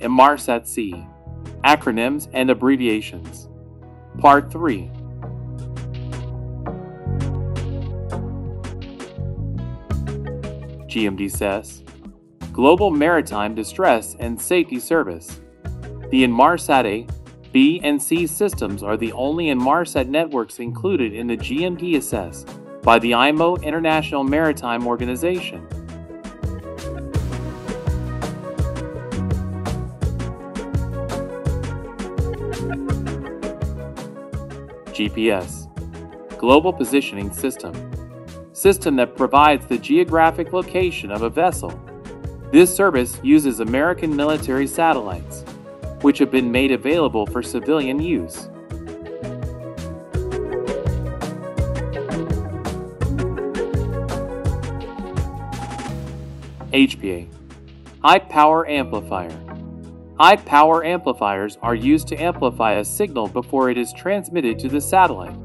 Inmarsat C Acronyms and Abbreviations. Part 3 GMDSS Global Maritime Distress and Safety Service. The Inmarsat A, B, and C systems are the only Inmarsat networks included in the GMDSS by the IMO International Maritime Organization. GPS Global Positioning System System that provides the geographic location of a vessel. This service uses American military satellites, which have been made available for civilian use. HPA High Power Amplifier High power amplifiers are used to amplify a signal before it is transmitted to the satellite.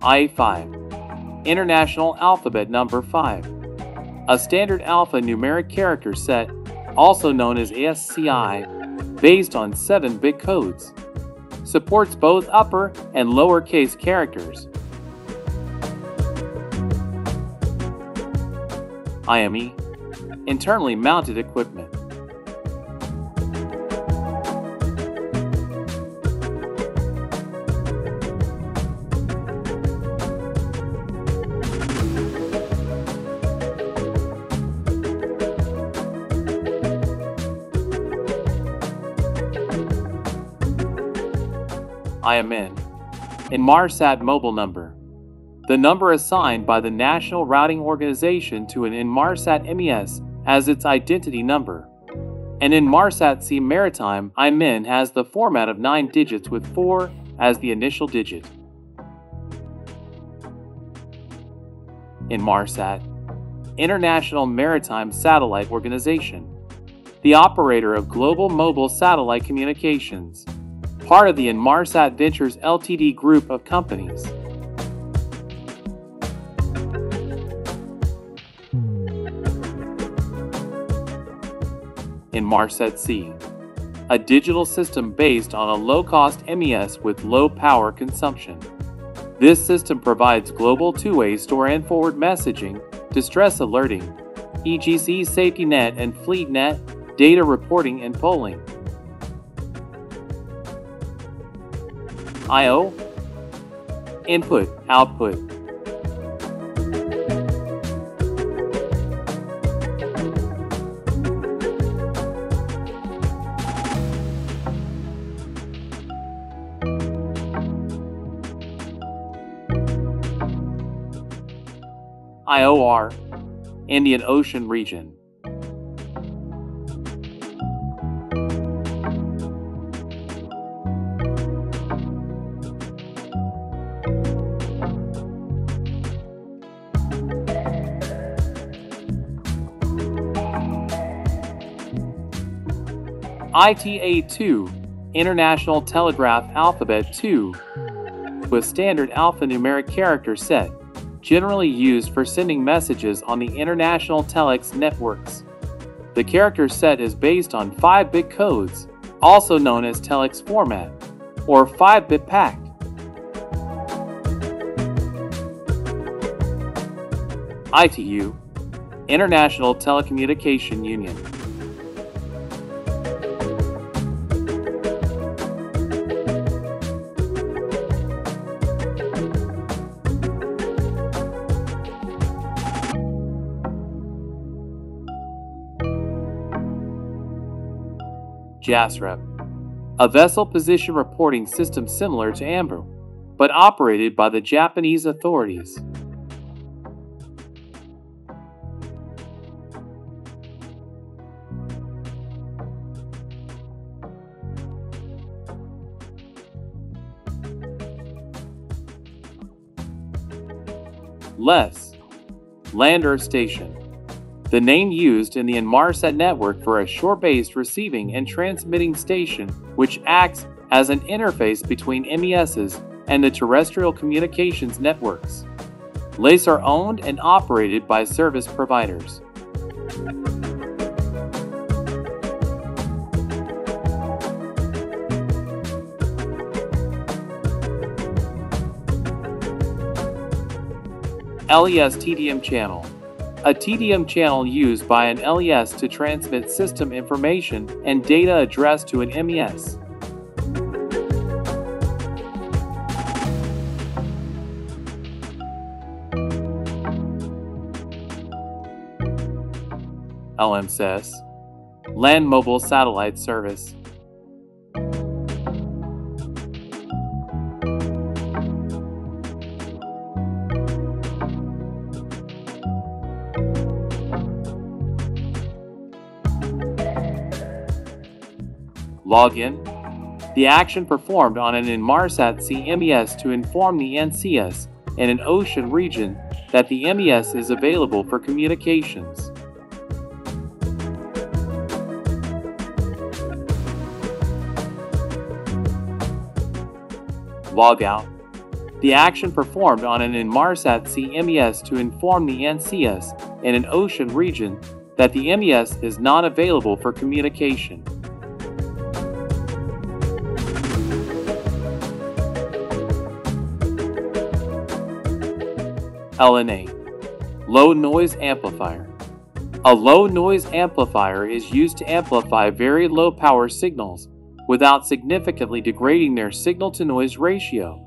IA5 International Alphabet Number 5 A standard alphanumeric character set also known as ASCII, based on 7 bit codes. Supports both upper and lowercase characters. IME Internally mounted equipment. IMN. Inmarsat mobile number. The number assigned by the National Routing Organization to an Inmarsat MES as its identity number. An Inmarsat C Maritime IMN has the format of 9 digits with 4 as the initial digit. Inmarsat International Maritime Satellite Organization, the operator of global mobile satellite communications part of the Inmarsat Ventures Ltd group of companies. Inmarsat C, a digital system based on a low-cost MES with low power consumption. This system provides global two-way store and forward messaging, distress alerting, EGC SafetyNET and FleetNET, data reporting and polling. I.O. Input, output. IOR, Indian Ocean region. ITA2 International Telegraph Alphabet 2 with standard alphanumeric character set, generally used for sending messages on the international telex networks. The character set is based on 5-bit codes, also known as telex format, or 5-bit pack. ITU International Telecommunication Union JASREP, a vessel position reporting system similar to AMVER, but operated by the Japanese authorities. LES, Lander Station, the name used in the Inmarsat network for a shore-based receiving and transmitting station which acts as an interface between MESs and the terrestrial communications networks. LESs are owned and operated by service providers. LES TDM channel. A TDM channel used by an LES to transmit system information and data addressed to an MES. LMSS Land Mobile Satellite Service. Login the action performed on an Inmarsat C MES to inform the NCS in an ocean region that the MES is available for communications. Logout the action performed on an Inmarsat C MES to inform the NCS in an ocean region that the MES is not available for communication. LNA Low Noise Amplifier A low noise amplifier is used to amplify very low power signals without significantly degrading their signal to noise ratio.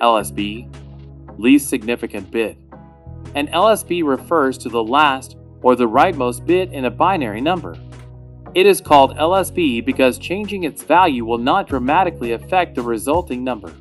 LSB Least Significant Bit An LSB refers to the last or the rightmost bit in a binary number. It is called LSB because changing its value will not dramatically affect the resulting number.